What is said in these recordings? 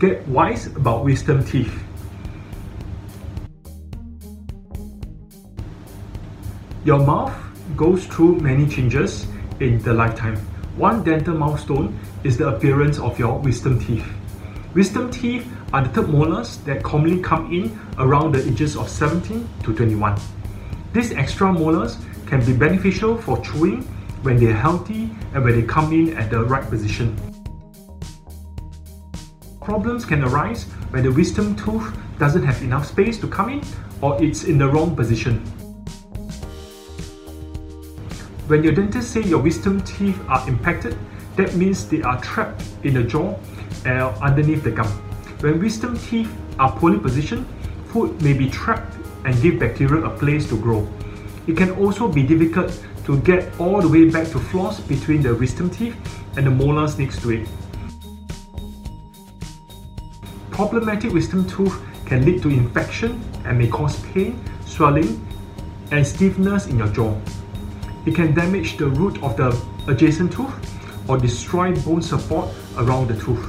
Get wise about wisdom teeth. Your mouth goes through many changes in the lifetime. One dental milestone is the appearance of your wisdom teeth. Wisdom teeth are the third molars that commonly come in around the ages of 17 to 21. These extra molars can be beneficial for chewing when they are healthy and when they come in at the right position. Problems can arise when the wisdom tooth doesn't have enough space to come in or it's in the wrong position. When your dentist say your wisdom teeth are impacted, that means they are trapped in the jaw uh, underneath the gum. When wisdom teeth are poorly positioned, food may be trapped and give bacteria a place to grow. It can also be difficult to get all the way back to floss between the wisdom teeth and the molars next to it. Problematic wisdom tooth can lead to infection and may cause pain, swelling, and stiffness in your jaw. It can damage the root of the adjacent tooth or destroy bone support around the tooth.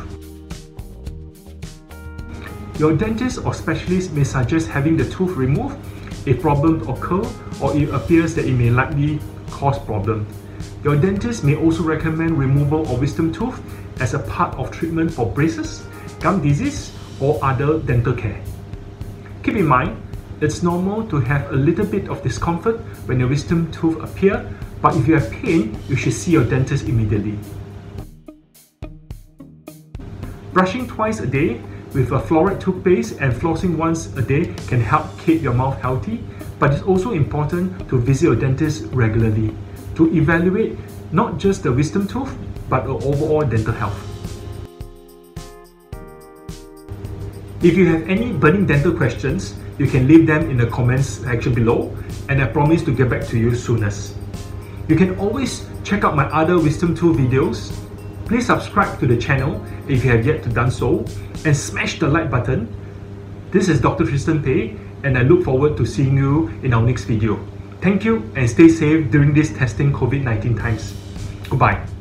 Your dentist or specialist may suggest having the tooth removed if problems occur or it appears that it may likely cause problems. Your dentist may also recommend removal of wisdom tooth as a part of treatment for braces, gum disease, or other dental care. Keep in mind, it's normal to have a little bit of discomfort when your wisdom tooth appear, but if you have pain, you should see your dentist immediately. Brushing twice a day with a fluoride toothpaste and flossing once a day can help keep your mouth healthy, but it's also important to visit your dentist regularly to evaluate not just the wisdom tooth, but the overall dental health. If you have any burning dental questions, you can leave them in the comments section below and I promise to get back to you soonest. You can always check out my other wisdom tooth videos. Please subscribe to the channel if you have yet to done so and smash the like button. This is Dr. Tristan Peh and I look forward to seeing you in our next video. Thank you and stay safe during these testing COVID-19 times. Goodbye.